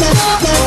Yeah.